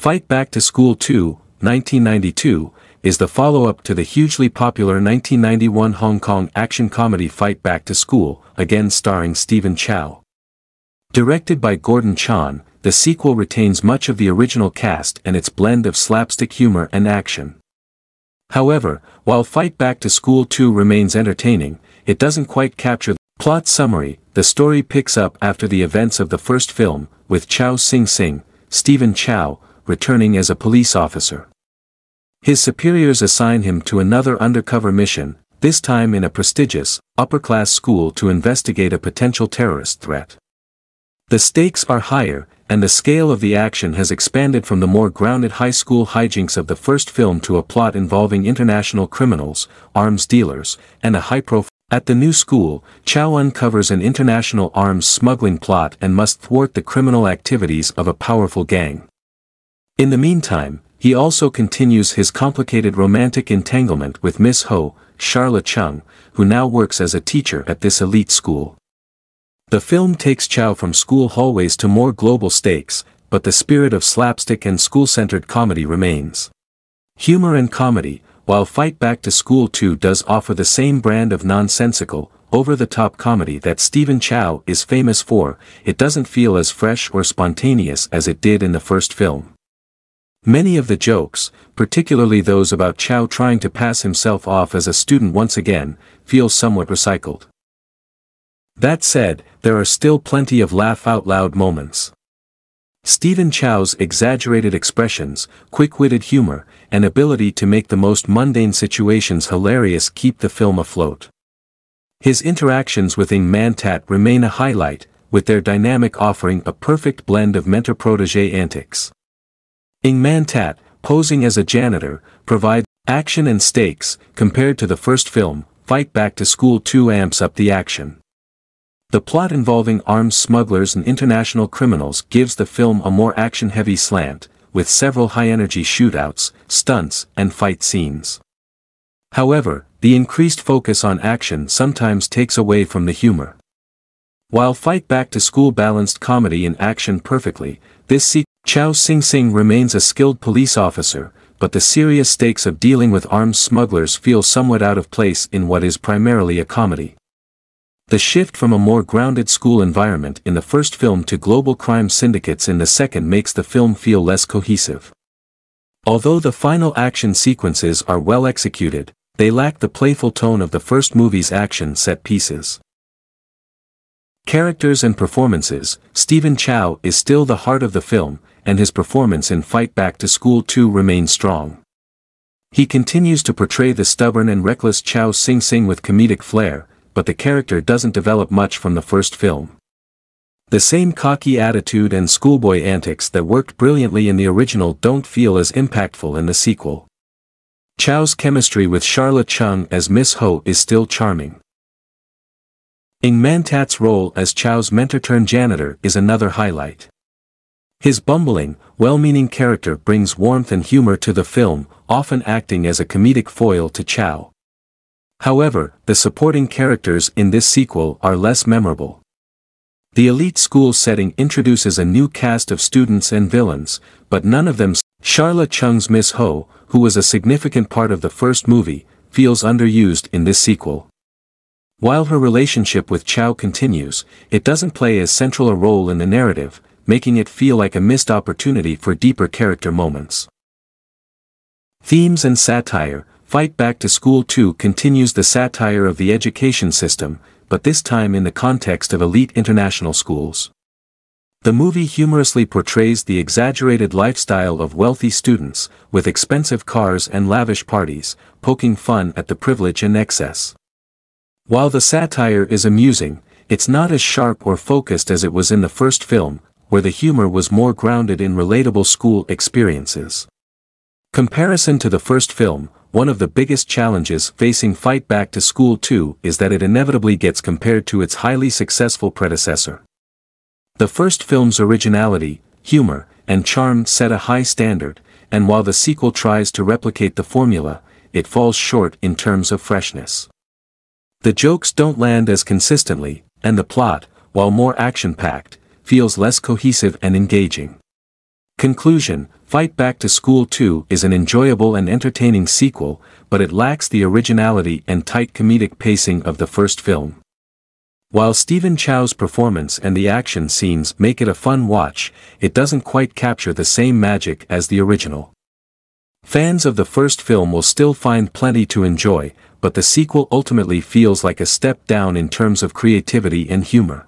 Fight Back to School 2, 1992, is the follow-up to the hugely popular 1991 Hong Kong action comedy Fight Back to School, again starring Stephen Chow. Directed by Gordon Chan, the sequel retains much of the original cast and its blend of slapstick humor and action. However, while Fight Back to School 2 remains entertaining, it doesn't quite capture the plot summary, the story picks up after the events of the first film, with Chow Sing Sing, Stephen Chow, returning as a police officer. His superiors assign him to another undercover mission, this time in a prestigious, upper-class school to investigate a potential terrorist threat. The stakes are higher, and the scale of the action has expanded from the more grounded high school hijinks of the first film to a plot involving international criminals, arms dealers, and a high-profile at the new school, Chow uncovers an international arms smuggling plot and must thwart the criminal activities of a powerful gang. In the meantime, he also continues his complicated romantic entanglement with Miss Ho, Sharla Cheung, who now works as a teacher at this elite school. The film takes Chow from school hallways to more global stakes, but the spirit of slapstick and school-centered comedy remains. Humor and comedy, while Fight Back to School 2 does offer the same brand of nonsensical, over-the-top comedy that Stephen Chow is famous for, it doesn't feel as fresh or spontaneous as it did in the first film. Many of the jokes, particularly those about Chow trying to pass himself off as a student once again, feel somewhat recycled. That said, there are still plenty of laugh-out-loud moments. Stephen Chow's exaggerated expressions, quick-witted humor, and ability to make the most mundane situations hilarious keep the film afloat. His interactions with Ng Man Tat remain a highlight, with their dynamic offering a perfect blend of mentor-protege antics. Ng Man Tat, posing as a janitor, provide action and stakes, compared to the first film, Fight Back to School 2 amps up the action. The plot involving arms smugglers and international criminals gives the film a more action-heavy slant, with several high-energy shootouts, stunts, and fight scenes. However, the increased focus on action sometimes takes away from the humor. While Fight Back to School balanced comedy and action perfectly, this sequel Chow Sing Sing remains a skilled police officer, but the serious stakes of dealing with arms smugglers feel somewhat out of place in what is primarily a comedy. The shift from a more grounded school environment in the first film to global crime syndicates in the second makes the film feel less cohesive. Although the final action sequences are well executed, they lack the playful tone of the first movie's action set pieces. Characters and performances, Stephen Chow is still the heart of the film, and his performance in Fight Back to School 2 remains strong. He continues to portray the stubborn and reckless Chow Sing Sing with comedic flair, but the character doesn't develop much from the first film. The same cocky attitude and schoolboy antics that worked brilliantly in the original don't feel as impactful in the sequel. Chow's chemistry with Sharla Cheung as Miss Ho is still charming. Ng Mantat's role as Chow's mentor-turned-janitor is another highlight. His bumbling, well-meaning character brings warmth and humor to the film, often acting as a comedic foil to Chow. However, the supporting characters in this sequel are less memorable. The elite school setting introduces a new cast of students and villains, but none of them Sharla Cheung's Miss Ho, who was a significant part of the first movie, feels underused in this sequel. While her relationship with Chow continues, it doesn't play as central a role in the narrative, making it feel like a missed opportunity for deeper character moments. Themes and satire, Fight Back to School 2 continues the satire of the education system, but this time in the context of elite international schools. The movie humorously portrays the exaggerated lifestyle of wealthy students, with expensive cars and lavish parties, poking fun at the privilege and excess. While the satire is amusing, it's not as sharp or focused as it was in the first film, where the humor was more grounded in relatable school experiences. Comparison to the first film, one of the biggest challenges facing Fight Back to School 2 is that it inevitably gets compared to its highly successful predecessor. The first film's originality, humor, and charm set a high standard, and while the sequel tries to replicate the formula, it falls short in terms of freshness. The jokes don't land as consistently, and the plot, while more action-packed, feels less cohesive and engaging. Conclusion, Fight Back to School 2 is an enjoyable and entertaining sequel, but it lacks the originality and tight comedic pacing of the first film. While Stephen Chow's performance and the action scenes make it a fun watch, it doesn't quite capture the same magic as the original. Fans of the first film will still find plenty to enjoy, but the sequel ultimately feels like a step down in terms of creativity and humor.